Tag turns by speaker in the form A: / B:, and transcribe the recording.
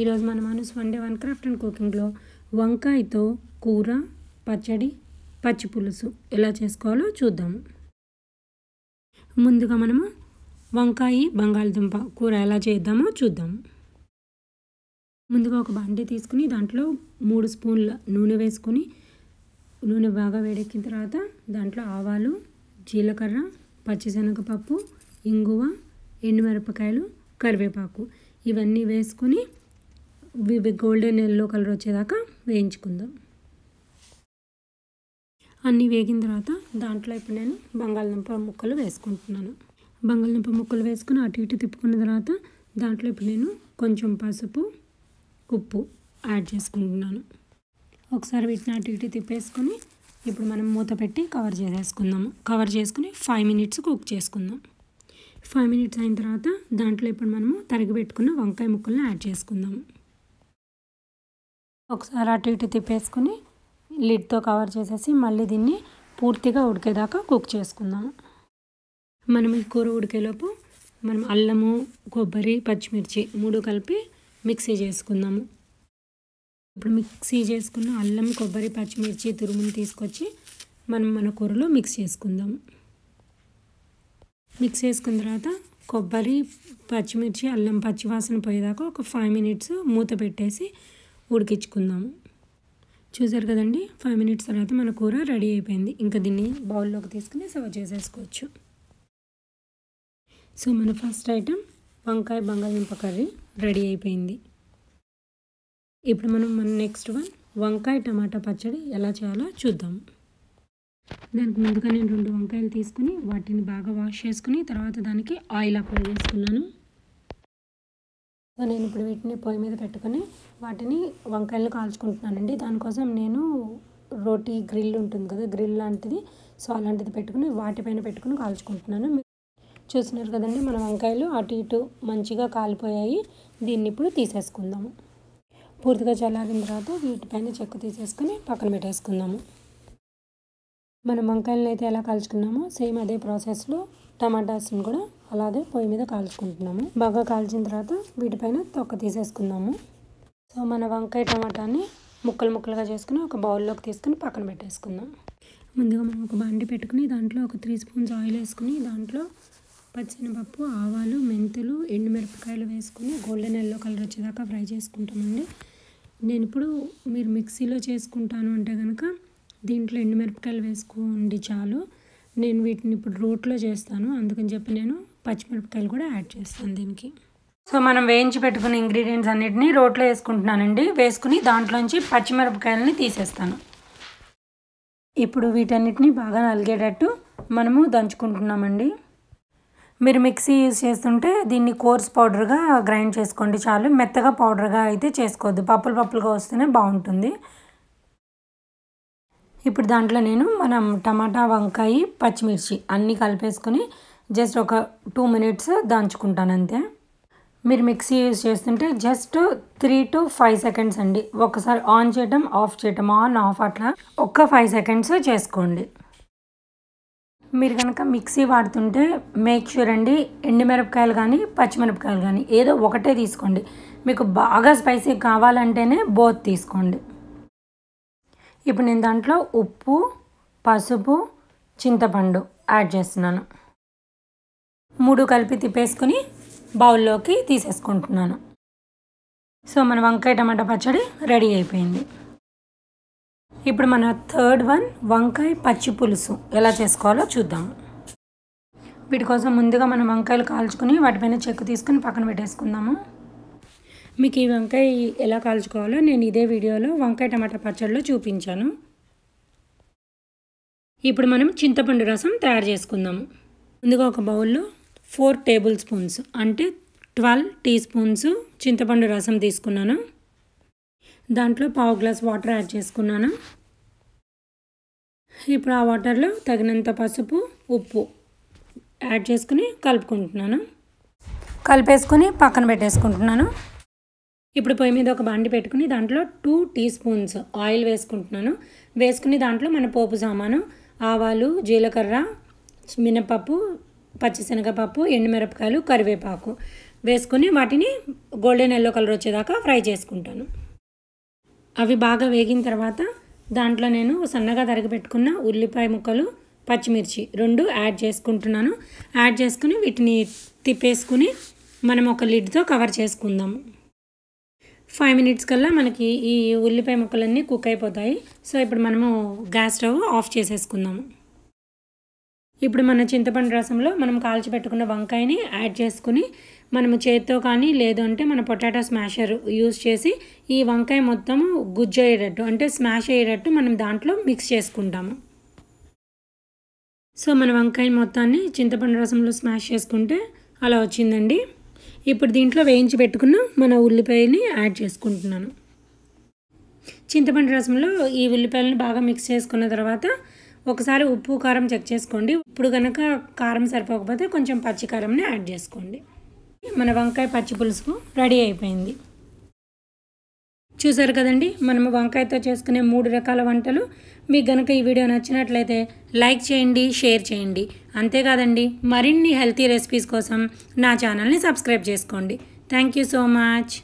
A: ఈరోజు మనం మనసు one day one craft and కుకింగ్లో వంకాయతో కూర పచ్చడి పచ్చి పులుసు ఎలా చేసుకోవాలో చూద్దాము ముందుగా మనము వంకాయ బంగాళదుంప కూర ఎలా చేద్దామో చూద్దాము ముందుగా ఒక బండి తీసుకుని దాంట్లో మూడు స్పూన్ల నూనె వేసుకొని నూనె బాగా వేడెక్కిన తర్వాత దాంట్లో ఆవాలు జీలకర్ర పచ్చిశనగపప్పు ఇంగువ ఎండుమిరపకాయలు కరివేపాకు ఇవన్నీ వేసుకొని ఇవి గోల్డెన్ ఎల్లో కలర్ వచ్చేదాకా వేయించుకుందాం. అన్నీ వేగిన తర్వాత దాంట్లో ఇప్పుడు నేను బంగాళదుంప ముక్కలు వేసుకుంటున్నాను. బంగాళదుంప ముక్కలు వేసుకుని అటు ఇటు తిప్పుకున్న తర్వాత దాంట్లో ఇప్పుడు నేను కొంచెం పసుపు ఉప్పు యాడ్ చేసుకుంటున్నాను. ఒకసారి వీటిని అటు ఇటు తిప్పేసుకొని ఇప్పుడు మనం మూత పెట్టి కవర్ చేసేసుకుందాము. కవర్ చేసుకుని ఫైవ్ మినిట్స్ కుక్ చేసుకుందాం. ఫైవ్ మినిట్స్ అయిన తర్వాత దాంట్లో ఇప్పుడు మనము తరిగి పెట్టుకున్న వంకాయ ముక్కలను యాడ్ చేసుకుందాము. ఒకసారి అటు ఇటు తిప్పేసుకొని లిడ్తో కవర్ చేసేసి మళ్ళీ దీన్ని పూర్తిగా ఉడికేదాకా కుక్ చేసుకుందాము. మనం ఈ కూర ఉడికేలోపు మనం అల్లము కొబ్బరి పచ్చిమిర్చి మూడు కలిపి మిక్సీ చేసుకుందాము. ఇప్పుడు మిక్సీ చేసుకున్న అల్లం కొబ్బరి పచ్చిమిర్చి తురుముని తీసుకొచ్చి మనం మన కూరలో మిక్స్ చేసుకుందాము. మిక్స్ చేసుకున్న తర్వాత కొబ్బరి పచ్చిమిర్చి అల్లం పచ్చివాసన పోయేదాకా ఒక ఫైవ్ మినిట్స్ మూత పెట్టేసి ఉడికించుకుందాము. చూసారు కదండి? ఫైవ్ మినిట్స్ తర్వాత మన కూర రెడీ అయిపోయింది. ఇంకా దీన్ని బౌల్లోకి తీసుకుని సర్వ్ చేసేసుకోవచ్చు. సో మన ఫస్ట్ ఐటెం వంకాయ బంగాళదుంప కర్రీ రెడీ అయిపోయింది. ఇప్పుడు మనం మన నెక్స్ట్ వన్ వంకాయ టమాటా పచ్చడి ఎలా చేయాలో చూద్దాం. దానికి ముందుగా నేను రెండు వంకాయలు తీసుకుని వాటిని బాగా వాష్ చేసుకుని తర్వాత దానికి ఆయిల్ అప్లై చేసుకున్నాను. సో నేను ఇప్పుడు వీటిని పొయ్యి మీద పెట్టుకొని వాటిని వంకాయలు కాల్చుకుంటున్నానండి. దానికోసం నేను రోటీ గ్రిల్ ఉంటుంది కదా గ్రిల్ లాంటిది. సో అలాంటిది పెట్టుకుని వాటిపైన పెట్టుకుని కాల్చుకుంటున్నాను. చూస్తున్నారు కదండి మన వంకాయలు అటు ఇటు మంచిగా కాలిపోయాయి. దీన్ని ఇప్పుడు తీసేసుకుందాము. పూర్తిగా చల్లారిన తర్వాత వీటిపైన చెక్క తీసేసుకుని పక్కన పెట్టేసుకుందాము. మనం వంకాయలను అయితే ఎలా కాల్చుకున్నామో సేమ్ అదే ప్రాసెస్లో టమాటాస్ని కూడా అలాగే పొయ్యి మీద కాల్చుకుంటున్నాము. బాగా కాల్చిన తర్వాత వీటిపైన తొక్క తీసేసుకుందాము. సో మన వంకాయ టమాటాని ముక్కలు ముక్కలుగా చేసుకుని ఒక బౌల్లోకి తీసుకుని పక్కన పెట్టేసుకుందాం. ముందుగా మనం ఒక బండి పెట్టుకుని దాంట్లో ఒక త్రీ స్పూన్స్ ఆయిల్ వేసుకుని దాంట్లో పచ్చినపప్పు ఆవాలు మెంతులు ఎండుమిరపకాయలు వేసుకుని గోల్డెన్ ఎల్లో కలర్ వచ్చేదాకా ఫ్రై చేసుకుంటామండి. నేను ఇప్పుడు మీరు మిక్సీలో చేసుకుంటాను అంటే కనుక దీంట్లో ఎండుమిరపకాయలు వేసుకోండి చాలు. నేను వీటిని ఇప్పుడు రోట్లో చేస్తాను. అందుకని చెప్పి నేను పచ్చిమిరపకాయలు కూడా యాడ్ చేస్తాను దీనికి. సో మనం వేయించి పెట్టుకున్న ఇంగ్రీడియంట్స్ అన్నిటిని రోట్లో వేసుకుంటున్నానండి. వేసుకుని దాంట్లోంచి పచ్చిమిరపకాయలని తీసేస్తాను. ఇప్పుడు వీటన్నిటిని బాగా నలిగేటట్టు మనము దంచుకుంటున్నామండి. మీరు మిక్సీ యూజ్ చేస్తుంటే దీన్ని కోర్స్ పౌడర్గా గ్రైండ్ చేసుకోండి చాలు. మెత్తగా పౌడర్గా అయితే చేసుకోవద్దు. పప్పులు పప్పులుగా వస్తేనే బాగుంటుంది. ఇప్పుడు దాంట్లో నేను మనం టమాటా వంకాయ పచ్చిమిర్చి అన్నీ కలిపేసుకొని జస్ట్ ఒక టూ మినిట్స్ దంచుకుంటాను అంతే. మీరు మిక్సీ యూజ్ చేస్తుంటే just three to five seconds అండి. ఒకసారి ఆన్ చేయటం ఆఫ్ చేయటం ఆన్ ఆఫ్ అట్లా ఒక్క ఫైవ్ సెకండ్స్ చేసుకోండి. మీరు కనుక మిక్సీ వాడుతుంటే మేక్ షూర్ అండి ఎండుమిరపకాయలు కానీ పచ్చిమిరపకాయలు కానీ ఏదో ఒకటే తీసుకోండి. మీకు బాగా స్పైసీ కావాలంటేనే బోత్ తీసుకోండి. ఇప్పుడు నేను దాంట్లో ఉప్పు పసుపు చింతపండు యాడ్ చేస్తున్నాను. మూడు కలిపి తిప్పేసుకుని బౌల్లోకి తీసేసుకుంటున్నాను. సో మన వంకాయ టమాటా పచ్చడి రెడీ అయిపోయింది. ఇప్పుడు మన థర్డ్ వన్ వంకాయ పచ్చి పులుసు ఎలా చేసుకోవాలో చూద్దాం. వీటి కోసం ముందుగా మనం వంకాయలు కాల్చుకుని వాటిపైన చెక్కు తీసుకుని పక్కన పెట్టేసుకుందాము. మీకు ఈ వంకాయ ఎలా కాల్చుకోవాలో నేను ఇదే వీడియోలో వంకాయ టమాటా పచ్చడిలో చూపించాను. ఇప్పుడు మనం చింతపండు రసం తయారు చేసుకుందాము ముందుగా ఒక బౌల్లో ఫోర్ టేబుల్ స్పూన్స్ అంటే ట్వెల్వ్ టీ స్పూన్స్ చింతపండు రసం తీసుకున్నాను. దాంట్లో పావు గ్లాస్ వాటర్ యాడ్ చేసుకున్నాను. ఇప్పుడు ఆ వాటర్లో తగినంత పసుపు ఉప్పు యాడ్ చేసుకుని కలుపుకుంటున్నాను. కలిపేసుకుని పక్కన పెట్టేసుకుంటున్నాను. ఇప్పుడు పొయ్యి మీద ఒక బండి పెట్టుకుని దాంట్లో టూ టీ స్పూన్స్ ఆయిల్ వేసుకుంటున్నాను. వేసుకుని దాంట్లో మన పోపు సామాను ఆవాలు జీలకర్ర మినపప్పు పచ్చిశనగపప్పు ఎండుమిరపకాయలు కరివేపాకు వేసుకుని వాటిని గోల్డెన్ ఎల్లో కలర్ వచ్చేదాకా ఫ్రై చేసుకుంటాను. అవి బాగా వేగిన తర్వాత దాంట్లో నేను సన్నగా తరిగి పెట్టుకున్న ఉల్లిపాయ ముక్కలు పచ్చిమిర్చి రెండు యాడ్ చేసుకుంటున్నాను. యాడ్ చేసుకుని వీటిని తిప్పేసుకుని మనం ఒక లిడ్తో కవర్ చేసుకుందాము. ఫైవ్ మినిట్స్ కల్లా మనకి ఈ ఉల్లిపాయ ముక్కలన్నీ కుక్ అయిపోతాయి. సో ఇప్పుడు మనము గ్యాస్ స్టవ్ ఆఫ్ చేసేసుకుందాము. ఇప్పుడు మన చింతపండు రసంలో మనం కాల్చి పెట్టుకున్న వంకాయని యాడ్ చేసుకుని మనము చేత్తో కానీ లేదు అంటే మన పొటాటో స్మాషర్ యూస్ చేసి ఈ వంకాయ మొత్తము గుజ్జు అయ్యేటట్టు అంటే స్మాష్ అయ్యేటట్టు మనం దాంట్లో మిక్స్ చేసుకుంటాము. సో మన వంకాయ మొత్తాన్ని చింతపండు రసంలో స్మాష్ చేసుకుంటే అలా వచ్చిందండి. ఇప్పుడు దీంట్లో వేయించి పెట్టుకున్న మన ఉల్లిపాయని యాడ్ చేసుకుంటున్నాను. చింతపండు రసంలో ఈ ఉల్లిపాయలను బాగా మిక్స్ చేసుకున్న తర్వాత ఒకసారి ఉప్పు కారం చెక్ చేసుకోండి. ఇప్పుడు కనుక కారం సరిపోకపోతే కొంచెం పచ్చి కారంని యాడ్ చేసుకోండి. మన వంకాయ పచ్చి పులుసు రెడీ అయిపోయింది. చూసారు కదండి? మనము వంకాయతో చేసుకునే మూడు రకాల వంటలు. మీకు గనుక ఈ వీడియో నచ్చినట్లయితే లైక్ చేయండి షేర్ చేయండి. అంతేకాదండి మరిన్ని హెల్తీ రెసిపీస్ కోసం నా ఛానల్ని సబ్స్క్రైబ్ చేసుకోండి. Thank you so much.